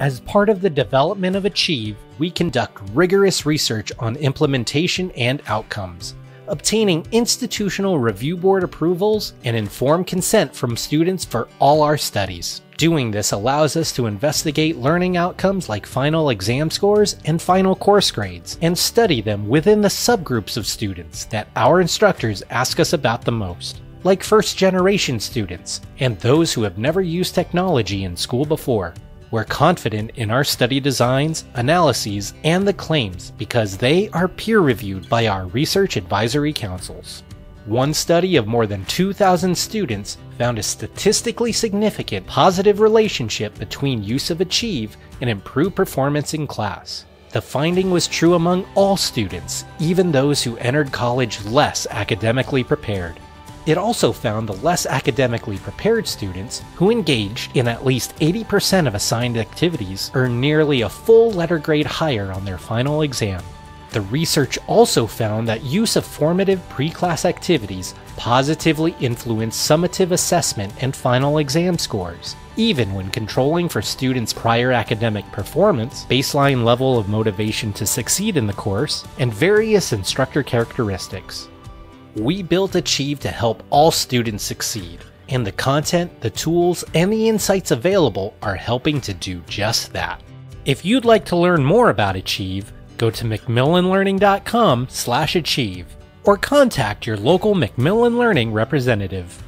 As part of the development of Achieve, we conduct rigorous research on implementation and outcomes, obtaining institutional review board approvals and informed consent from students for all our studies. Doing this allows us to investigate learning outcomes like final exam scores and final course grades, and study them within the subgroups of students that our instructors ask us about the most, like first generation students and those who have never used technology in school before. We're confident in our study designs, analyses, and the claims because they are peer reviewed by our research advisory councils. One study of more than 2,000 students found a statistically significant positive relationship between use of Achieve and improved performance in class. The finding was true among all students, even those who entered college less academically prepared. It also found the less academically prepared students who engaged in at least 80% of assigned activities earned nearly a full letter grade higher on their final exam. The research also found that use of formative pre-class activities positively influenced summative assessment and final exam scores, even when controlling for students' prior academic performance, baseline level of motivation to succeed in the course, and various instructor characteristics. We built Achieve to help all students succeed, and the content, the tools, and the insights available are helping to do just that. If you'd like to learn more about Achieve, go to macmillanlearning.com/achieve or contact your local Macmillan Learning representative.